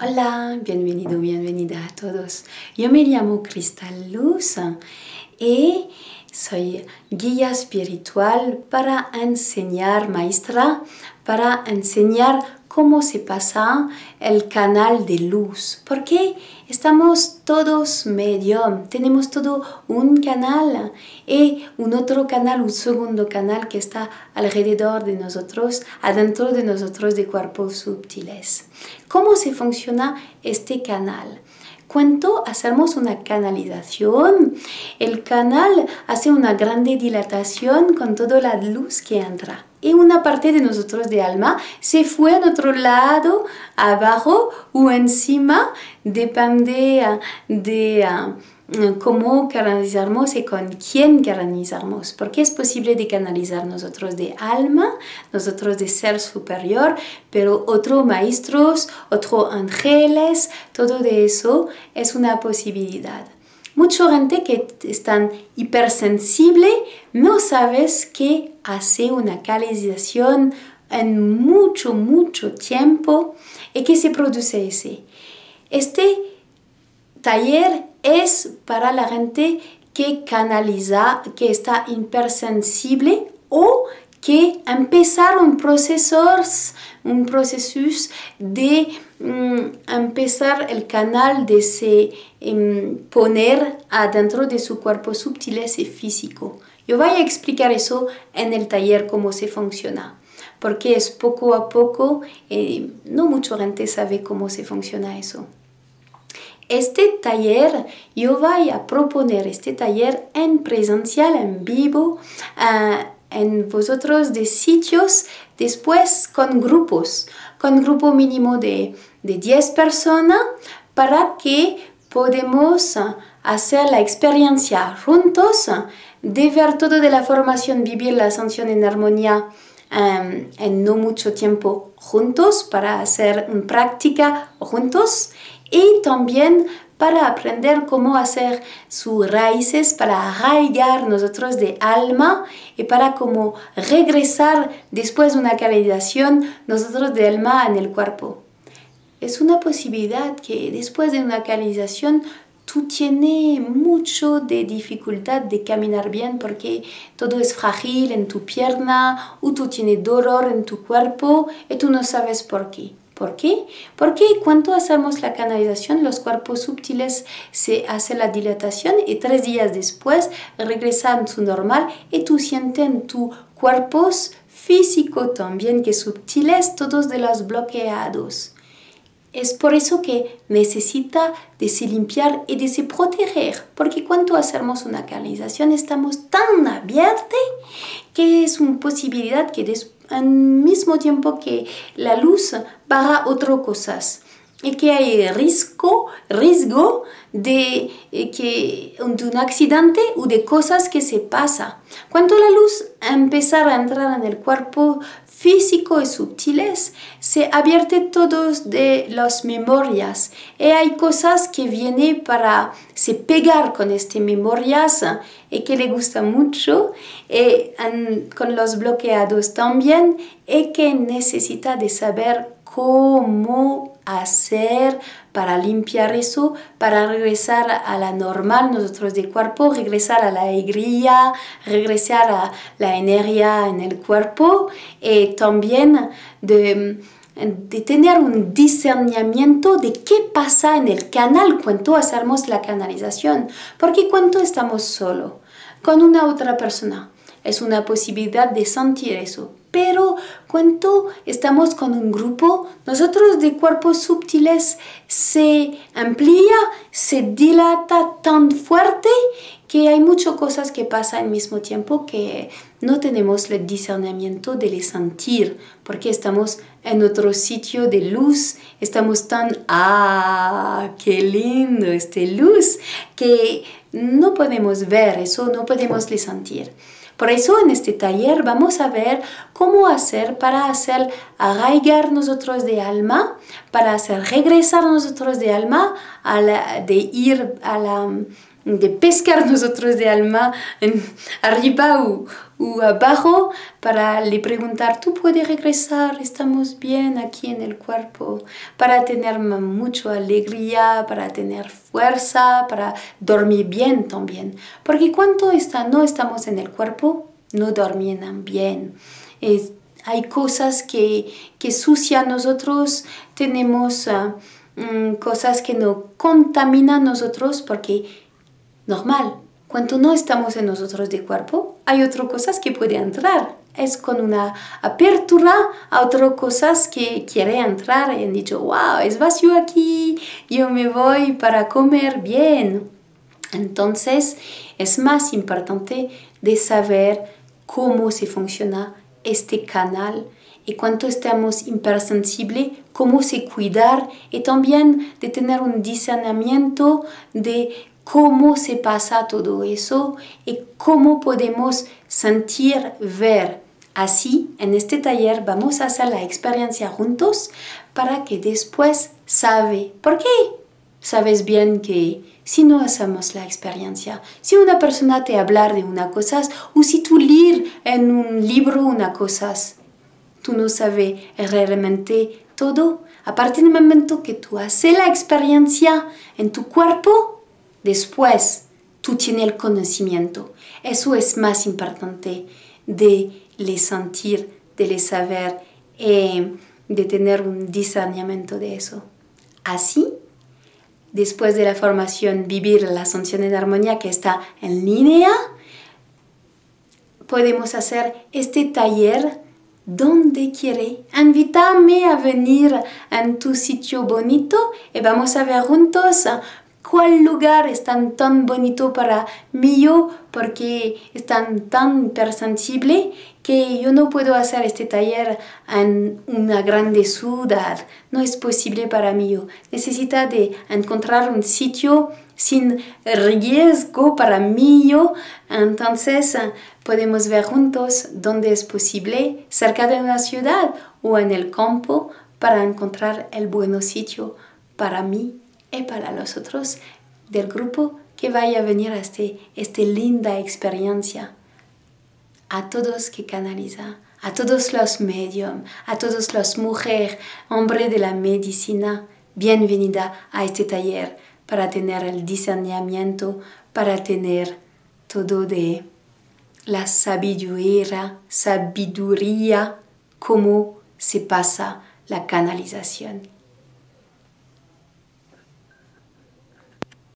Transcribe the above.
Hola, bienvenido, bienvenida a todos. Yo me llamo Cristal Luz y soy guía espiritual para enseñar, maestra, para enseñar cómo se pasa el canal de luz. Porque estamos todos medio, tenemos todo un canal y un otro canal, un segundo canal que está alrededor de nosotros, adentro de nosotros de cuerpos sutiles. ¿Cómo se funciona este canal? Cuando hacemos una canalización, el canal hace una grande dilatación con toda la luz que entra. Y una parte de nosotros de alma se fue a otro lado, abajo o encima, depende de ah, cómo canalizamos y con quién canalizamos, porque es posible de canalizar nosotros de alma, nosotros de ser superior, pero otros maestros, otros ángeles, todo de eso es una posibilidad. Mucha gente que están hipersensible no sabes que hace una canalización en mucho, mucho tiempo y que se produce ese. Este taller es para la gente que canaliza, que está hipersensible o que empezar un proceso, un proceso de mm, empezar el canal de se em, poner adentro de su cuerpo sutil y físico. Yo voy a explicar eso en el taller cómo se funciona, porque es poco a poco, eh, no mucha gente sabe cómo se funciona eso. Este taller, yo voy a proponer este taller en presencial, en vivo, uh, en vosotros de sitios, después con grupos, con grupo mínimo de, de 10 personas, para que podamos hacer la experiencia juntos, de ver todo de la formación, vivir la sanción en armonía um, en no mucho tiempo juntos, para hacer una práctica juntos. Y también para aprender cómo hacer sus raíces, para arraigar nosotros de alma y para cómo regresar después de una canalización nosotros de alma en el cuerpo. Es una posibilidad que después de una canalización tú tienes mucho de dificultad de caminar bien porque todo es frágil en tu pierna o tú tienes dolor en tu cuerpo y tú no sabes por qué. ¿Por qué? Porque cuando hacemos la canalización, los cuerpos sutiles se hace la dilatación y tres días después regresan a su normal y tú sientes en tu cuerpos físico también que sutiles todos de los bloqueados. Es por eso que necesita de se limpiar y de se proteger, porque cuando hacemos una canalización estamos tan abiertos que es una posibilidad que al mismo tiempo que la luz para otras cosas y que hay riesgo, riesgo de, eh, que, de un accidente o de cosas que se pasan. Cuando la luz empieza a entrar en el cuerpo físico y sutiles, se abierte todos de las memorias y hay cosas que vienen para se pegar con estas memorias y que le gusta mucho y con los bloqueados también y que necesita de saber cómo hacer para limpiar eso, para regresar a la normal nosotros de cuerpo, regresar a la alegría, regresar a la energía en el cuerpo y también de, de tener un discernimiento de qué pasa en el canal cuando hacemos la canalización, porque cuando estamos solo con una otra persona, es una posibilidad de sentir eso. Pero cuando estamos con un grupo, nosotros de cuerpos sutiles se amplía, se dilata tan fuerte que hay muchas cosas que pasan al mismo tiempo que no tenemos el discernimiento de sentir, porque estamos en otro sitio de luz, estamos tan, ah, qué lindo este luz, que no podemos ver eso, no podemos sentir. Por eso en este taller vamos a ver cómo hacer para hacer arraigar nosotros de alma, para hacer regresar nosotros de alma, a de ir a la de pescar nosotros de alma arriba o, abajo para le preguntar, tú puedes regresar, estamos bien aquí en el cuerpo, para tener mucha alegría, para tener fuerza, para dormir bien también. Porque cuando está, no estamos en el cuerpo, no dormían bien. hay cosas que, que sucian nosotros, tenemos ah, mm, cosas que no contaminan nosotros porque normal. Cuando no estamos en nosotros de cuerpo, hay otras cosas que pueden entrar. Es con una apertura a otras cosas que quiere entrar y han dicho, wow, es vacío aquí, yo me voy para comer bien. Entonces es más importante de saber cómo se funciona este canal y cuánto estamos hipersensibles, cómo se cuidar y también de tener un discernimiento de cómo se pasa todo eso y cómo podemos sentir, ver. Así, en este taller vamos a hacer la experiencia juntos para que después sabe. ¿Por qué? Sabes bien que si no hacemos la experiencia, si una persona te hablar de una cosa o si tú leer en un libro una cosa, tú no sabes realmente todo. A partir del momento que tú haces la experiencia en tu cuerpo, Después, tú tienes el conocimiento. Eso es más importante de le sentir, de le saber eh, de tener un discernimiento de eso. Así, después de la formación Vivir la Asunción en Armonía que está en línea, podemos hacer este taller donde quiere. Invítame a venir en tu sitio bonito y vamos a ver juntos cuál lugar es tan, bonito para mí yo porque es tan, tan hipersensible que yo no puedo hacer este taller en una grande ciudad. No es posible para mí yo. Necesita de encontrar un sitio sin riesgo para mí yo. Entonces podemos ver juntos dónde es posible, cerca de una ciudad o en el campo, para encontrar el buen sitio para mí y para los otros del grupo que vaya a venir a este, esta linda experiencia. A todos que canaliza, a todos los medios, a todas las mujeres, hombres de la medicina, bienvenida a este taller para tener el discernimiento, para tener todo de la sabiduría, sabiduría, cómo se pasa la canalización.